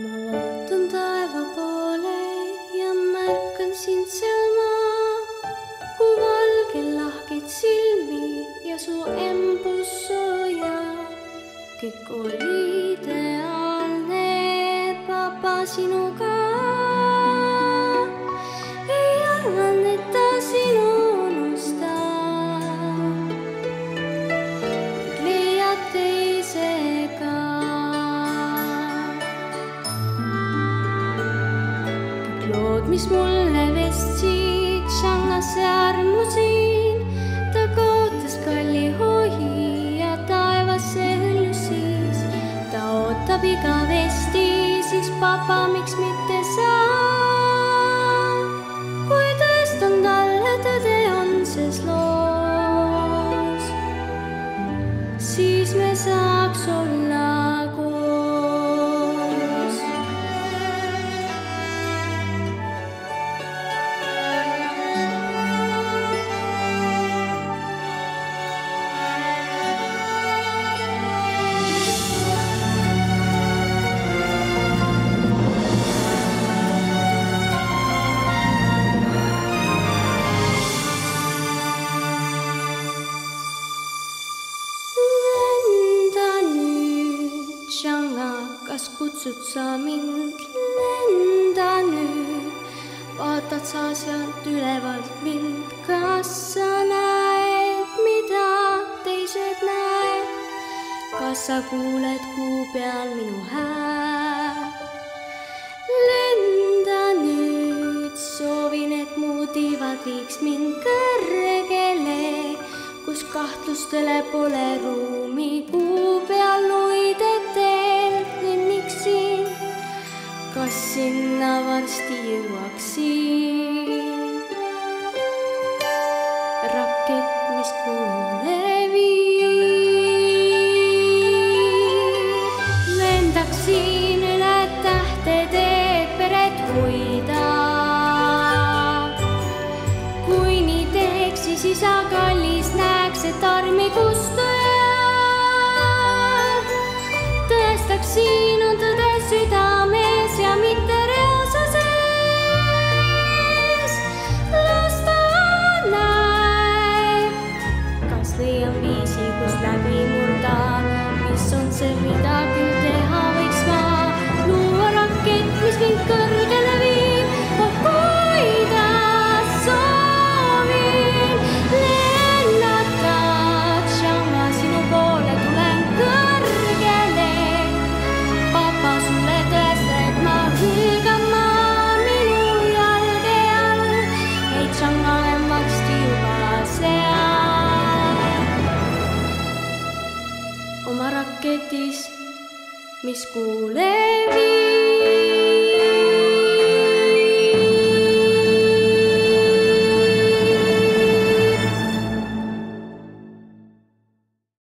ma vaatan taeva poole ja märkan sind seal maa, kui valgel lahkeid silmi ja su embus sooja. kõik oli ideaalne, papa sinuga. Lood, mis mulle vestsid, Shanghase armusin, ta kaotas kalli hoia ja taevasse hõljus siis. ta ootab igavesti, siis papa, miks mitte kas kutsud sa mind? lenda nüüd, vaatad sa sealt ülevalt mind, kas sa näed, mida teised näed? kas sa kuuled kuu peal minu häält? lenda nüüd, soovin, et mu tiivad viiks mind kõrgele, kus kahtlustele pole ruumi, Avars tie vaksīna. Kas leian viisi, kus läbi murda, mis kasketis, mis kuule viib.